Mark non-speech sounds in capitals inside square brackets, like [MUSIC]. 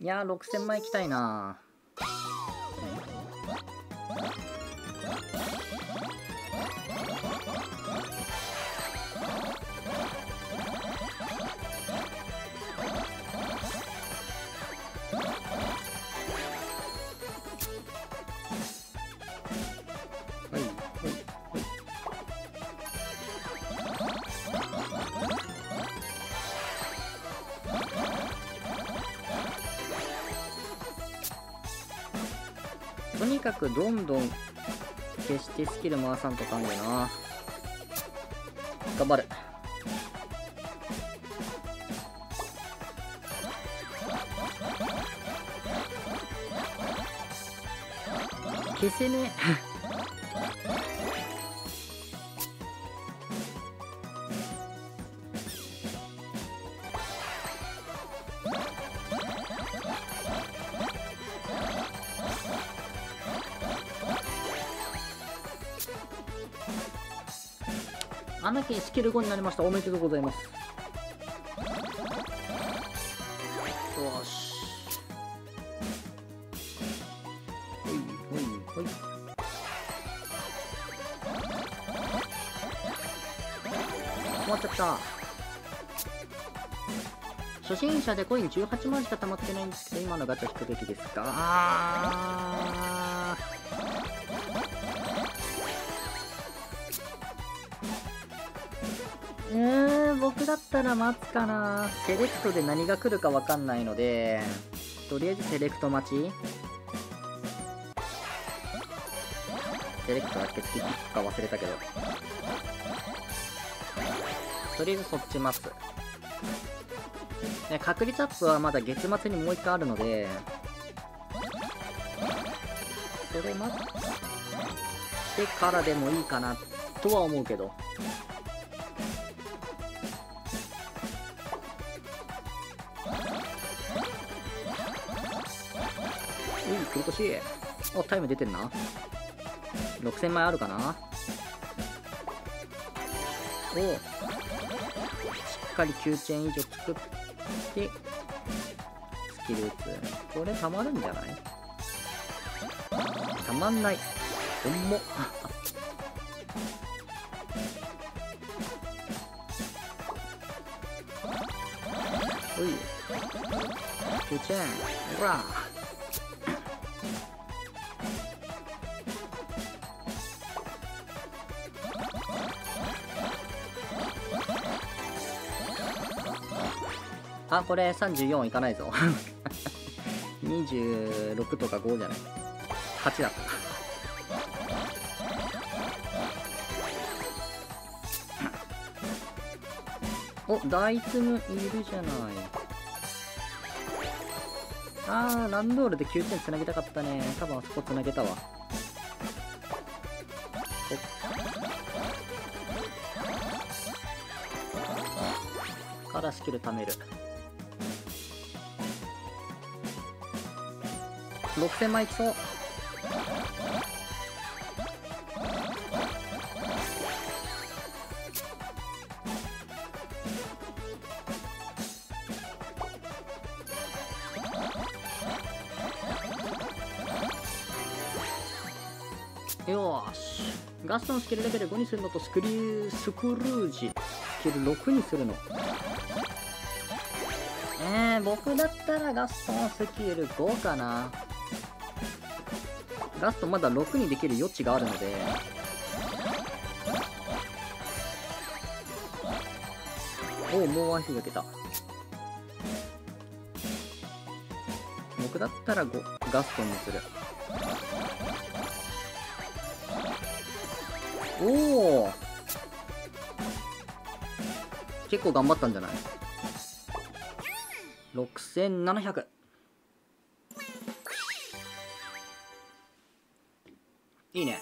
いやー6000枚行きたいなとにかくどんどん消してスキル回さんとかんだよな。頑張る。消せね [LAUGHS] アナキンスキル5になりました。おめでとうございます。よし。ほいほいほい。終わっちゃった。初心者でコイン18万しか溜まってないんです。けど今のガチャ引くべきですか？あー僕だったら待つかな。セレクトで何が来るかわかんないのでとりあえずセレクト待ち。セレクトだっけ月聞くか忘れたけど。とりあえずそっち待つ。ね確率アップはまだ月末にもう一回あるのでそれ待ってからでもいいかなとは思うけど。繰り越し。お、タイム出てんな。6000枚あるかなおしっかり9チェーン以上作って、スキル打つ。これたまるんじゃない？たまんない。ほんも。[LAUGHS] おい。9チェーン。ほら。あ、これ34いかないぞ。[LAUGHS] 26とか5じゃない。8だった。お、ダイツムいるじゃない。あー、ランドールで9点つなげたかったね。多分あそこつなげたわ。おからスキル貯める。6000枚いきそう。よし。ガストのスキルレベル5にするのとスクリュースクルージ。スキル6にするの。えー、僕だったらガストンスキル5かな。ガストンまだ6にできる余地があるので。おおもうワンヒーが出た。僕だったら5ガストンにする。おお結構頑張ったんじゃない？6700いいね。